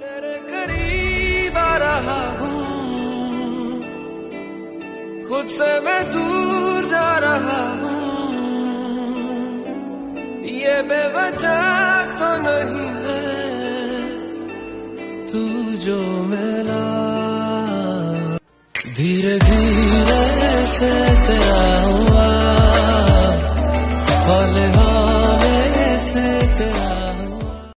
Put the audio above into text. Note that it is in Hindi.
तेरे करीब आ रहा हूँ। खुद से मैं दूर जा रहा हूँ। ये बेवजह तो नहीं है तू जो मेरा। धीरे धीरे से तेरा हुआ। हाल हाल से तेरा